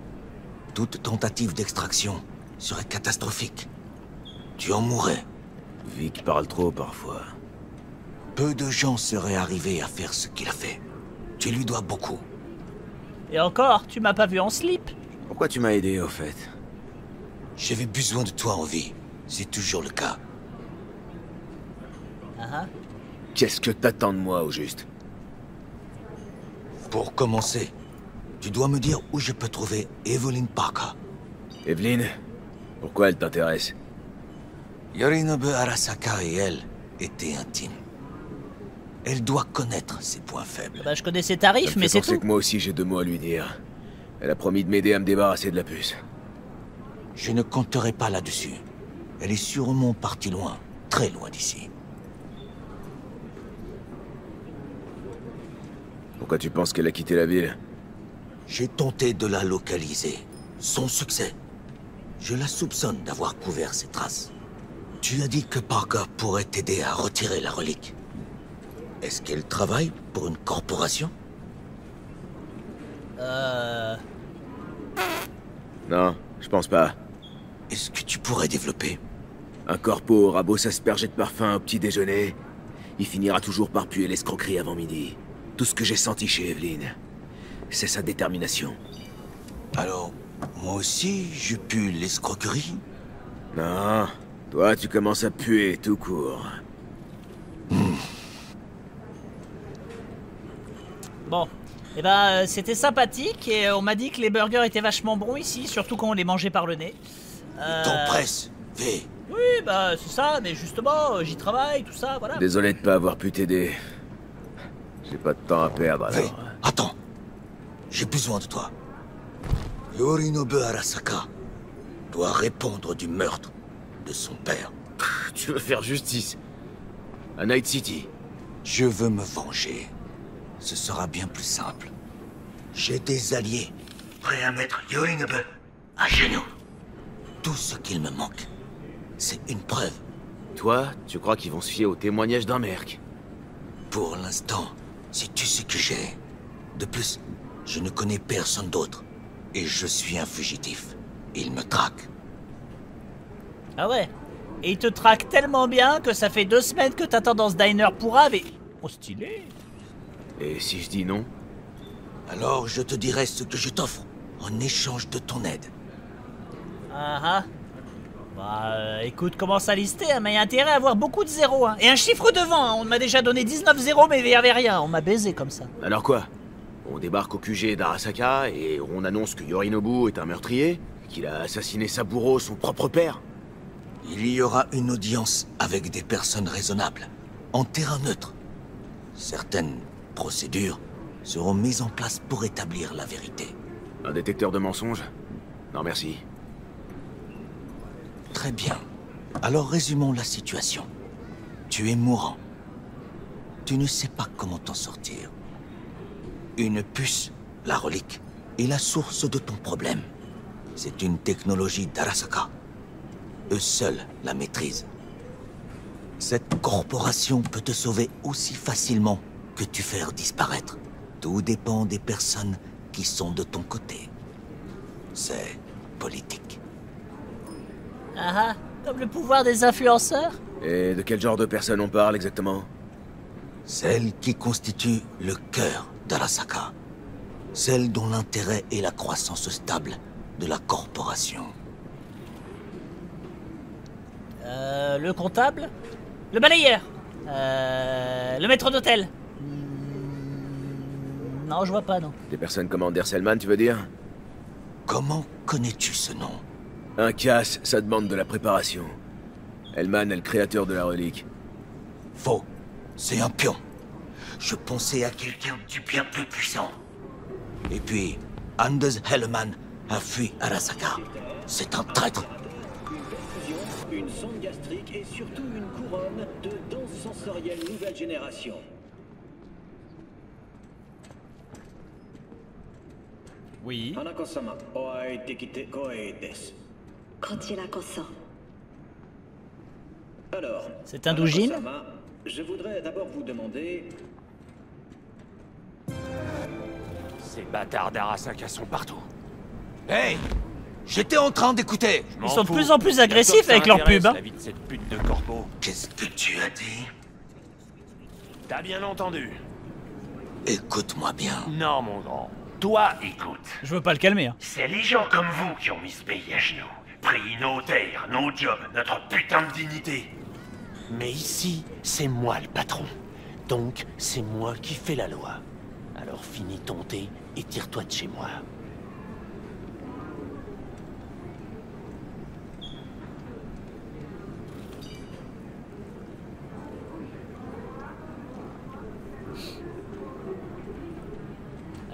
Toute tentative d'extraction serait catastrophique. Tu en mourrais. Vic parle trop parfois. Peu de gens seraient arrivés à faire ce qu'il a fait. Tu lui dois beaucoup. Et encore, tu m'as pas vu en slip. Pourquoi tu m'as aidé au fait J'avais besoin de toi en vie. C'est toujours le cas. Ah ah. Qu'est-ce que t'attends de moi, au juste Pour commencer, tu dois me dire où je peux trouver Evelyn Parker. Evelyn Pourquoi elle t'intéresse Yorinobu Arasaka et elle étaient intimes. Elle doit connaître ses points faibles. Bah, je connais ses Ça tarifs, me mais c'est tout. que moi aussi j'ai deux mots à lui dire. Elle a promis de m'aider à me débarrasser de la puce. Je ne compterai pas là-dessus. Elle est sûrement partie loin, très loin d'ici. Pourquoi tu penses qu'elle a quitté la ville? J'ai tenté de la localiser, sans succès. Je la soupçonne d'avoir couvert ses traces. Tu as dit que Parker pourrait t'aider à retirer la relique. Est-ce qu'elle travaille pour une corporation? Euh... Non, je pense pas. Est-ce que tu pourrais développer? Un corpo aura beau s'asperger de parfum au petit déjeuner, il finira toujours par puer l'escroquerie avant midi. Tout ce que j'ai senti chez Evelyn, c'est sa détermination. Alors, moi aussi, je pue l'escroquerie? Non, toi tu commences à puer tout court. Bon. Eh ben, euh, c'était sympathique et euh, on m'a dit que les burgers étaient vachement bons ici, surtout quand on les mangeait par le nez. Euh, T'en presse, V. Oui, bah c'est ça, mais justement, euh, j'y travaille, tout ça, voilà. Désolé de pas avoir pu t'aider. J'ai pas de temps à perdre V, alors. attends. J'ai besoin de toi. Yorinobu Arasaka doit répondre du meurtre de son père. Tu veux faire justice À Night City? Je veux me venger. Ce sera bien plus simple. J'ai des alliés prêts à mettre Yorinobu à genoux. Tout ce qu'il me manque, c'est une preuve. Toi, tu crois qu'ils vont se fier au témoignage d'un merc Pour l'instant, c'est tu ce que j'ai. De plus, je ne connais personne d'autre. Et je suis un fugitif. Il me traque. Ah ouais. Et il te traque tellement bien que ça fait deux semaines que t'attends dans ce diner pour Ave et... Oh, stylé. Et si je dis non Alors je te dirai ce que je t'offre en échange de ton aide. Ah ah. Bah euh, écoute, commence à lister, hein, mais il y a intérêt à avoir beaucoup de zéros. Hein. Et un chiffre devant, hein. on m'a déjà donné 19 zéros, mais il n'y avait rien. On m'a baisé comme ça. Alors quoi On débarque au QG d'Arasaka et on annonce que Yorinobu est un meurtrier Qu'il a assassiné sa bourreau, son propre père Il y aura une audience avec des personnes raisonnables, en terrain neutre. Certaines procédures seront mises en place pour établir la vérité. Un détecteur de mensonges Non merci. Très bien. Alors résumons la situation. Tu es mourant. Tu ne sais pas comment t'en sortir. Une puce, la relique, est la source de ton problème. C'est une technologie d'Arasaka. Eux seuls la maîtrisent. Cette corporation peut te sauver aussi facilement que tu faire disparaître. Tout dépend des personnes qui sont de ton côté. C'est politique. Ah ah. Comme le pouvoir des influenceurs Et de quel genre de personne on parle exactement Celle qui constitue le cœur d'Arasaka. Celle dont l'intérêt est la croissance stable de la corporation. Euh, le comptable? Le balayeur? Euh, le maître d'hôtel? Non, je vois pas, non. Des personnes comme Anders Hellman, tu veux dire? Comment connais-tu ce nom? Un casse, ça demande de la préparation. Hellman est le créateur de la relique. Faux. C'est un pion. Je pensais à quelqu'un du bien plus puissant. Et puis, Anders Hellman a fui Arasaka. C'est un traître. Une sonde gastrique et surtout une couronne de dons sensoriels nouvelle génération. Oui. Hanako-sama, oai dekite koe desu. Alors, C'est un doujin je voudrais d'abord vous demander Ces bâtards d'Arasaka sont partout. Hey J'étais en train d'écouter Ils sont de plus en plus agressifs avec leurs pubs. hein. La vie de cette pute de corpo. Qu'est-ce que tu as dit? T'as bien entendu Écoute-moi bien. Non, mon grand. Toi, écoute. Je veux pas le calmer. Hein. C'est les gens comme vous qui ont mis ce pays à genoux. Pris nos terres, nos jobs, notre putain de dignité. Mais ici, c'est moi le patron. Donc, c'est moi qui fais la loi. Alors finis ton thé et tire-toi de chez moi.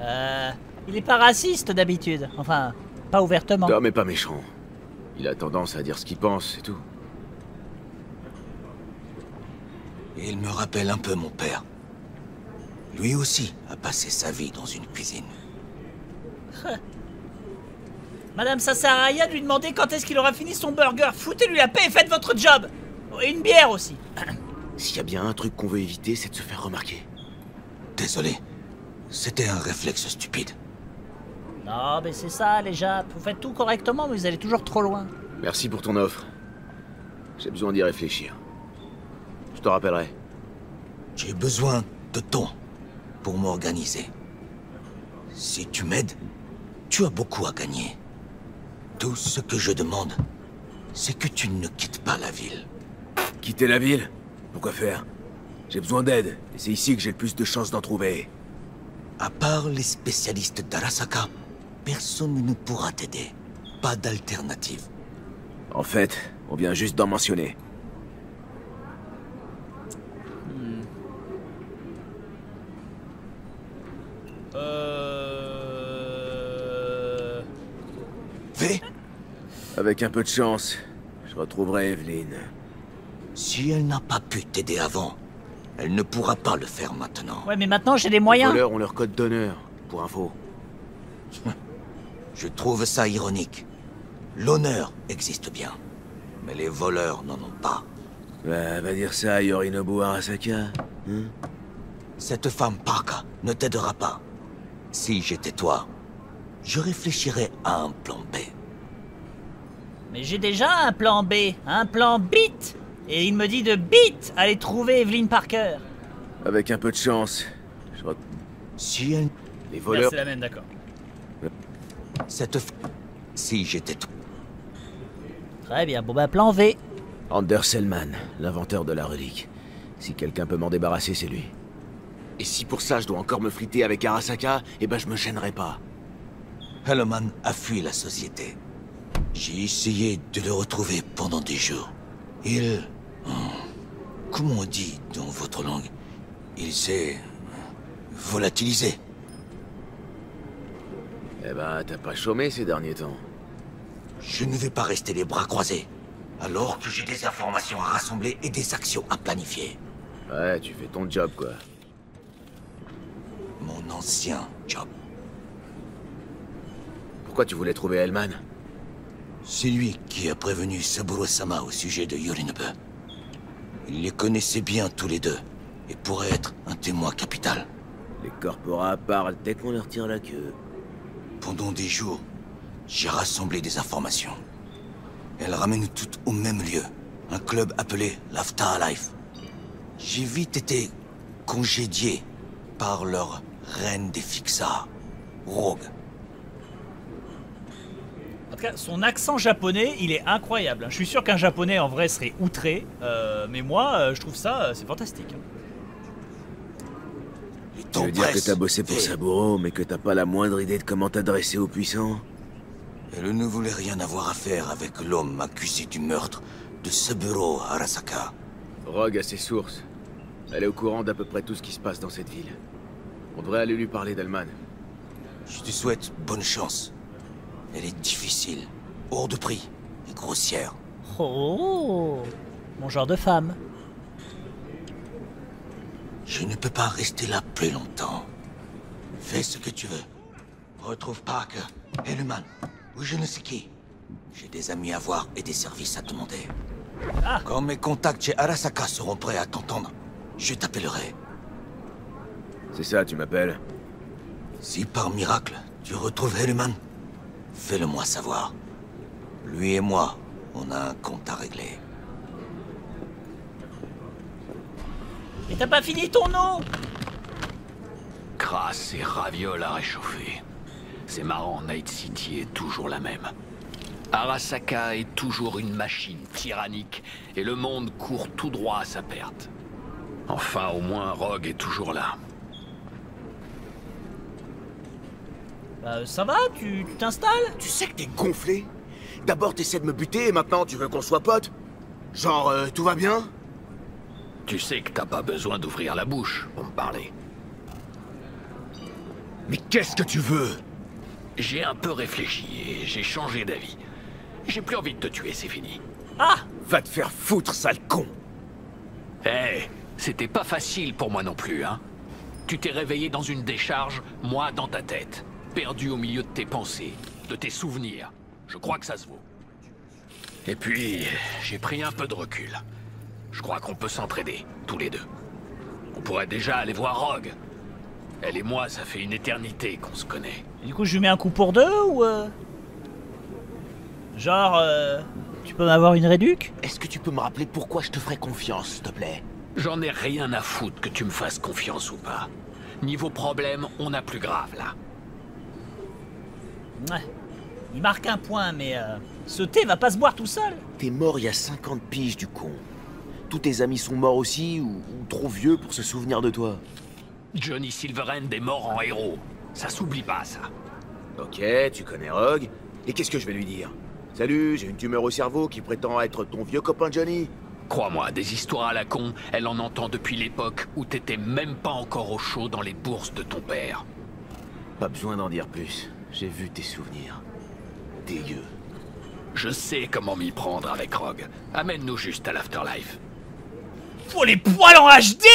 Euh, il est pas raciste d'habitude. Enfin, pas ouvertement. Tom est pas méchant. Il a tendance à dire ce qu'il pense, c'est tout. Il me rappelle un peu mon père. Lui aussi a passé sa vie dans une cuisine. Madame, ça sert à rien de lui demander quand est-ce qu'il aura fini son burger. Foutez-lui la paix et faites votre job. Et une bière aussi. S'il y a bien un truc qu'on veut éviter, c'est de se faire remarquer. Désolé. C'était un réflexe stupide. Non, mais c'est ça, les Japs. Vous faites tout correctement, mais vous allez toujours trop loin. Merci pour ton offre. J'ai besoin d'y réfléchir. Je te rappellerai. J'ai besoin de temps pour m'organiser. Si tu m'aides, tu as beaucoup à gagner. Tout ce que je demande, c'est que tu ne quittes pas la ville. Quitter la ville? Pourquoi faire? J'ai besoin d'aide, et c'est ici que j'ai le plus de chances d'en trouver. À part les spécialistes d'Arasaka, personne ne pourra t'aider. Pas d'alternative. En fait, on vient juste d'en mentionner. Euh... V Avec un peu de chance, je retrouverai Evelyn. Si elle n'a pas pu t'aider avant, elle ne pourra pas le faire maintenant. Ouais, mais maintenant j'ai les Les moyens. voleurs ont leur code d'honneur, pour info. Je trouve ça ironique. L'honneur existe bien, mais les voleurs n'en ont pas. Bah, va dire ça à Yorinobu Arasaka. hein? Cette femme Parka ne t'aidera pas. Si j'étais toi, je réfléchirais à un plan B. Mais j'ai déjà un plan B, un plan BIT. Et il me dit de BIT aller trouver Evelyn Parker. Avec un peu de chance, je re- Si elle... Les voleurs... c'est la même, d'accord. Cette f... Si j'étais toi... Très bien, bon bah plan V. Anders Selman, l'inventeur de la relique. Si quelqu'un peut m'en débarrasser, c'est lui. Et si pour ça je dois encore me friter avec Arasaka, eh ben je me gênerai pas. Helleman a fui la société. J'ai essayé de le retrouver pendant des jours. Il... hum, Comment on dit dans votre langue Il s'est... volatilisé. Eh ben, t'as pas chômé ces derniers temps. Je ne vais pas rester les bras croisés, alors que j'ai des informations à rassembler et des actions à planifier. Ouais, tu fais ton job, quoi. Mon ancien job. Pourquoi tu voulais trouver Hellman? C'est lui qui a prévenu Saburo-sama au sujet de Yorinobu. Il les connaissait bien tous les deux, et pourrait être un témoin capital. Les corporats parlent dès qu'on leur tire la queue. Pendant des jours, j'ai rassemblé des informations. Elles ramènent toutes au même lieu, un club appelé l'After Life. J'ai vite été congédié par leur reine des Fixa, Rogue. Son accent japonais, il est incroyable. Je suis sûr qu'un japonais en vrai serait outré, euh, mais moi, euh, je trouve ça, euh, c'est fantastique. Tu veux dire que t'as bossé pour Saburo, mais que t'as pas la moindre idée de comment t'adresser aux puissants Elle ne voulait rien avoir à faire avec l'homme accusé du meurtre de Saburo Arasaka. Rogue a ses sources. Elle est au courant d'à peu près tout ce qui se passe dans cette ville. On devrait aller lui parler d'Alman. Je te souhaite bonne chance. Elle est difficile, hors de prix et grossière. Oh, mon genre de femme. Je ne peux pas rester là plus longtemps. Fais ce que tu veux. Retrouve Parker, Hellman, ou je ne sais qui. J'ai des amis à voir et des services à demander. Quand mes contacts chez Arasaka seront prêts à t'entendre, je t'appellerai. C'est ça, tu m'appelles Si par miracle, tu retrouves Hellman, fais-le moi savoir. Lui et moi, on a un compte à régler. Mais t'as pas fini ton eau Crasse et ravioles à réchauffer. C'est marrant, Night City est toujours la même. Arasaka est toujours une machine tyrannique et le monde court tout droit à sa perte. Enfin, au moins, Rogue est toujours là. Bah, ça va Tu t'installes Tu sais que t'es gonflé D'abord t'essaies de me buter et maintenant tu veux qu'on soit potes Genre, euh, tout va bien Tu sais que t'as pas besoin d'ouvrir la bouche pour me parler. Mais qu'est-ce que tu veux? J'ai un peu réfléchi et j'ai changé d'avis. J'ai plus envie de te tuer, c'est fini. Ah Va te faire foutre, sale con Eh, c'était pas facile pour moi non plus, hein. Tu t'es réveillé dans une décharge, moi dans ta tête. Perdu au milieu de tes pensées, de tes souvenirs. Je crois que ça se vaut. Et puis, j'ai pris un peu de recul. Je crois qu'on peut s'entraider, tous les deux. On pourrait déjà aller voir Rogue. Elle et moi, ça fait une éternité qu'on se connaît. Et Du coup, je lui mets un coup pour deux ou. euh, Genre, euh, tu peux m'avoir une réduc? Est-ce que tu peux me rappeler pourquoi je te ferais confiance, s'il te plaît? J'en ai rien à foutre que tu me fasses confiance ou pas. Niveau problème, on a plus grave là. Ouais. Il marque un point, mais euh, ce thé va pas se boire tout seul. T'es mort il y a 50 piges, du con. Tous tes amis sont morts aussi ou, ou trop vieux pour se souvenir de toi? Johnny Silverhand est mort en héros. Ça s'oublie pas, ça. Ok, tu connais Rogue. Et qu'est-ce que je vais lui dire? Salut, j'ai une tumeur au cerveau qui prétend être ton vieux copain Johnny. Crois-moi, des histoires à la con, elle en entend depuis l'époque où t'étais même pas encore au chaud dans les bourses de ton père. Pas besoin d'en dire plus. J'ai vu tes souvenirs. Dégueu. Je sais comment m'y prendre avec Rogue. Amène-nous juste à l'afterlife. Oh, les poils en HD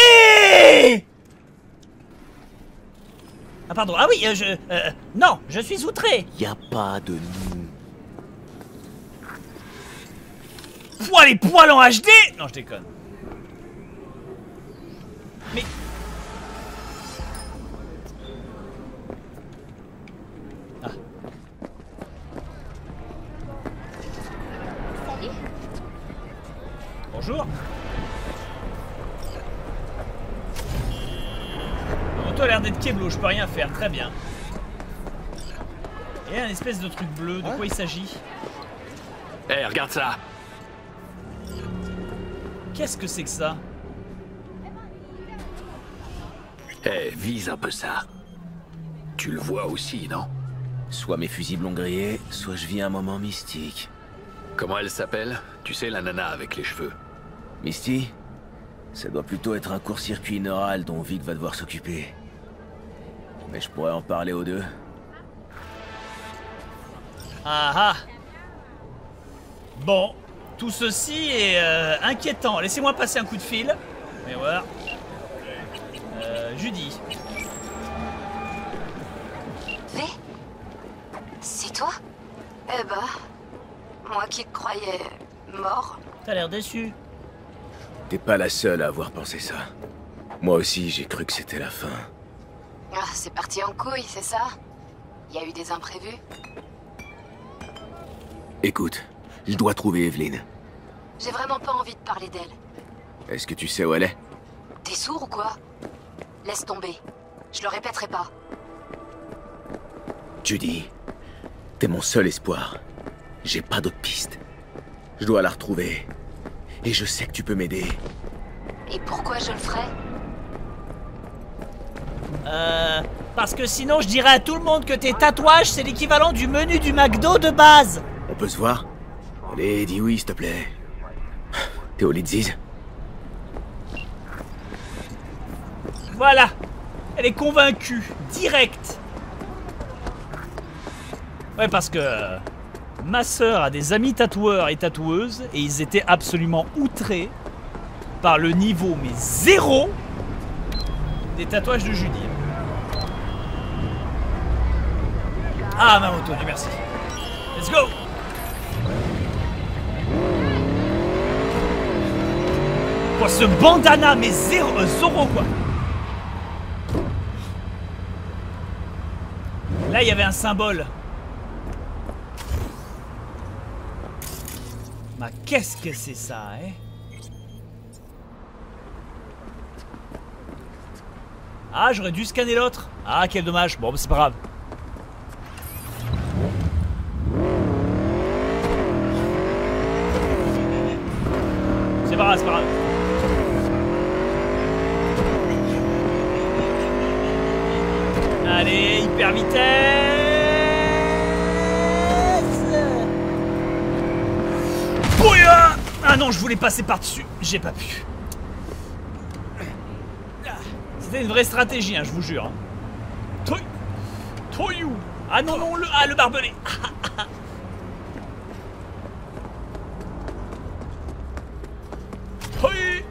Ah, pardon. Ah oui, euh, je. euh, non, je suis outré. Y a pas de nous. Pouah, les poils en HD Non, je déconne. Mais. Bonjour. L'auto a l'air d'être Keblo, je peux rien faire, très bien. Et un espèce de truc bleu, de quoi il s'agit Eh, regarde ça Qu'est-ce que c'est que ça Eh, vise un peu ça. Tu le vois aussi, non Soit mes fusibles ont grillé, soit je vis un moment mystique. Comment elle s'appelle? Tu sais, la nana avec les cheveux. Misty Ça doit plutôt être un court-circuit neural dont Vic va devoir s'occuper. Mais je pourrais en parler aux deux. Ah ah Bon, tout ceci est euh, inquiétant. Laissez-moi passer un coup de fil. Mais voir. Euh, Judy. V C'est toi? Eh bah, moi qui te croyais mort. T'as l'air déçu. T'es pas la seule à avoir pensé ça. Moi aussi, j'ai cru que c'était la fin. Ah, c'est parti en couille, c'est ça? Il y a eu des imprévus? Écoute, je dois trouver Evelyn. J'ai vraiment pas envie de parler d'elle. Est-ce que tu sais où elle est? T'es sourd ou quoi? Laisse tomber. Je le répéterai pas. Judy, t'es mon seul espoir. J'ai pas d'autre piste. Je dois la retrouver. Et je sais que tu peux m'aider. Et pourquoi je le ferais? Euh. Parce que sinon, je dirais à tout le monde que tes tatouages, c'est l'équivalent du menu du McDo de base. On peut se voir? Allez, dis oui, s'il te plaît. T'es au Lidziz Voilà. Elle est convaincue. Direct. Ouais, parce que. Ma sœur a des amis tatoueurs et tatoueuses, et ils étaient absolument outrés par le niveau, mais zéro, des tatouages de Judy. Ah, ma moto, Dieu merci. Let's go Quoi, ce bandana, mais zéro, euh, Zoro, quoi Là, il y avait un symbole. Qu'est-ce que c'est ça, hein? Ah, j'aurais dû scanner l'autre. Ah, quel dommage. Bon, c'est pas grave. C'est pas grave, c'est pas grave. Allez, hyper vitesse Ah non, je voulais passer par-dessus. J'ai pas pu. C'était une vraie stratégie, hein, je vous jure. hein. Toy Toyou Ah non, non, le, ah, le barbelé Toy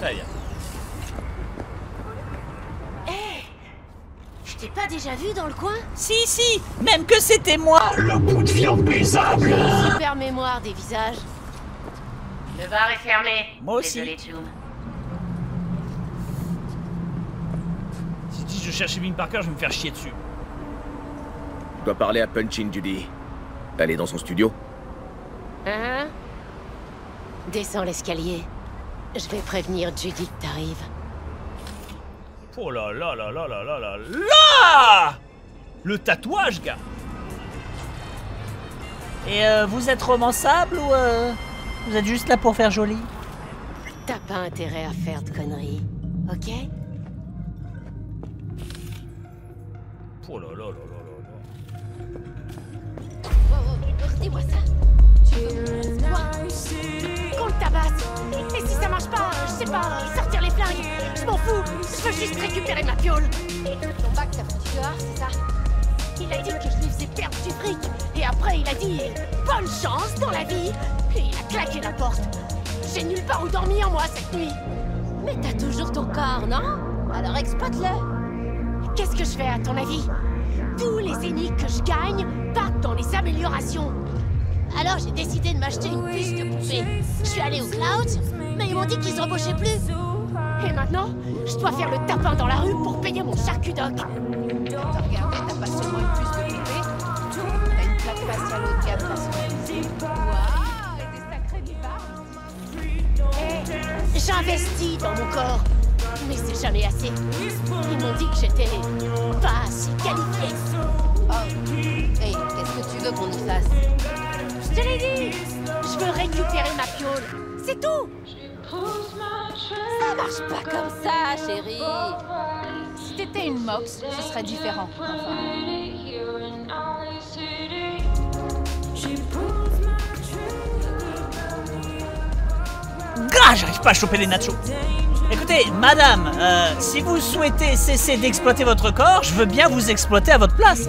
Ça y est. Je t'ai pas déjà vu dans le coin Si, si, même que c'était moi. Le bout de viande baisable. Super mémoire des visages. Le bar est fermé. Moi aussi. Désolé. Si je cherche Evelyn Parker, je vais me faire chier dessus. Je dois parler à Punchin Judy. Elle est dans son studio. Hein? Descends l'escalier. Je vais prévenir Judy que t'arrives. Oh là là là là là là là là Le tatouage, gars Et euh, vous êtes romançable ou euh, vous êtes juste là pour faire joli T'as pas intérêt à faire de conneries, ok Oh là là là là là Oh, oh, redis-moi ça. Tu... Quoi Tabasse Et si ça marche pas, je sais pas, sortir les flingues. Je m'en fous, je veux juste récupérer ma piole. Ton bac t'a foutu dehors, c'est ça? Il a dit que je lui faisais perdre du fric. Et après il a dit Bonne chance dans la vie. Et il a claqué la porte. J'ai nulle part où dormir moi cette nuit. Mais t'as toujours ton corps, non? Alors exploite-le. Qu'est-ce que je fais à ton avis? Tous les énigmes que je gagne partent dans les améliorations alors j'ai décidé de m'acheter une puce de poupée. Je suis allée au Clouds, mais ils m'ont dit qu'ils embauchaient plus. Et maintenant, je dois faire le tapin dans la rue pour payer mon charcudoc. T'as regardé, t'as pas seulement une puce de poupée, t'as une plaque faciale haut de J'investis dans mon corps, mais c'est jamais assez. Ils m'ont dit que j'étais pas assez qualifiée. Oh, hey, qu'est-ce que tu veux qu'on y fasse? Je l'ai dit Je veux récupérer ma piole C'est tout Ça marche pas comme ça, chérie Si t'étais une mox, ce serait différent. Ah, j'arrive pas à choper les nachos. Écoutez, madame, euh, si vous souhaitez cesser d'exploiter votre corps, je veux bien vous exploiter à votre place.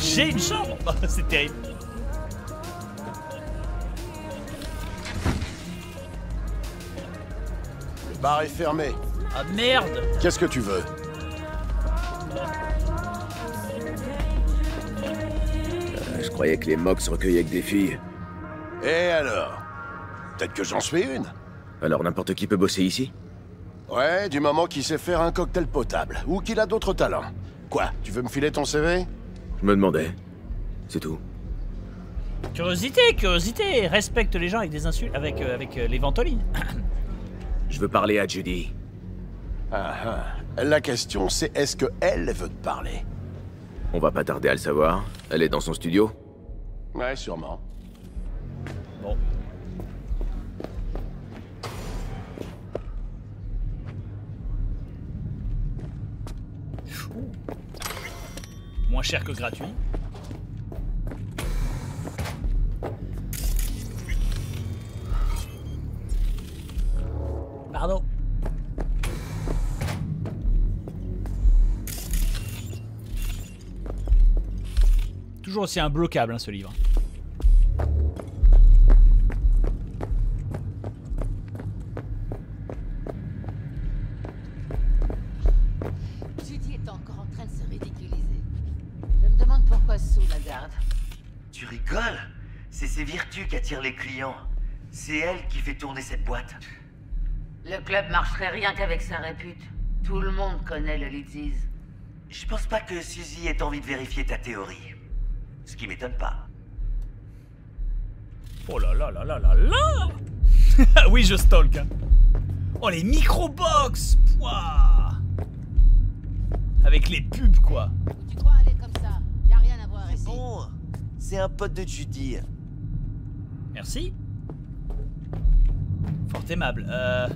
J'ai une chambre C'est terrible. Bar est fermé. Ah merde Qu'est-ce que tu veux? Euh, je croyais que les mocs se recueillaient avec des filles. Et alors? Peut-être que j'en suis une Alors n'importe qui peut bosser ici? Ouais, du moment qu'il sait faire un cocktail potable, ou qu'il a d'autres talents. Quoi, tu veux me filer ton CV Je me demandais. C'est tout. Curiosité, curiosité Respecte les gens avec des insultes, avec, euh, avec euh, les ventolines. Je veux parler à Judy. Ah ah. La question, c'est est-ce que elle veut te parler? On va pas tarder à le savoir. Elle est dans son studio Ouais, sûrement. Bon. Moins cher que gratuit. Aussi imbloquable hein, ce livre. Judy est encore en train de se ridiculiser. Je me demande pourquoi sous la garde. Tu rigoles? C'est ses vertus qui attirent les clients. C'est elle qui fait tourner cette boîte. Le club marcherait rien qu'avec sa répute. Tout le monde connaît le Lidziz. Je pense pas que Suzy ait envie de vérifier ta théorie. Ce qui m'étonne pas. Oh là là là là là là Oui, je stalk. hein. Oh, les microbox Pouah Avec les pubs, quoi. Tu crois aller comme ça? Y a rien à voir ici. Bon, c'est un pote de Judy. Merci. Fort aimable. Euh...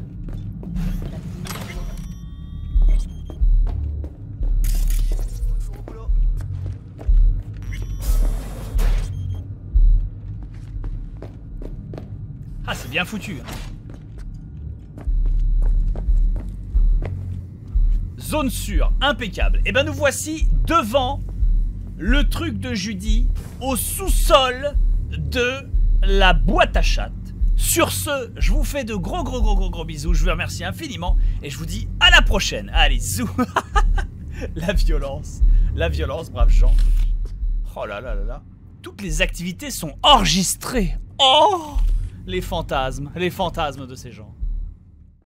bien foutu. Zone sûre, impeccable. Et ben nous voici devant le truc de Judy au sous-sol de la boîte à chatte. Sur ce, je vous fais de gros gros gros gros gros bisous. Je vous remercie infiniment et je vous dis à la prochaine. Allez, zou La violence, la violence, braves gens. Oh là là là là. Toutes les activités sont enregistrées. Oh Les fantasmes, les fantasmes de ces gens.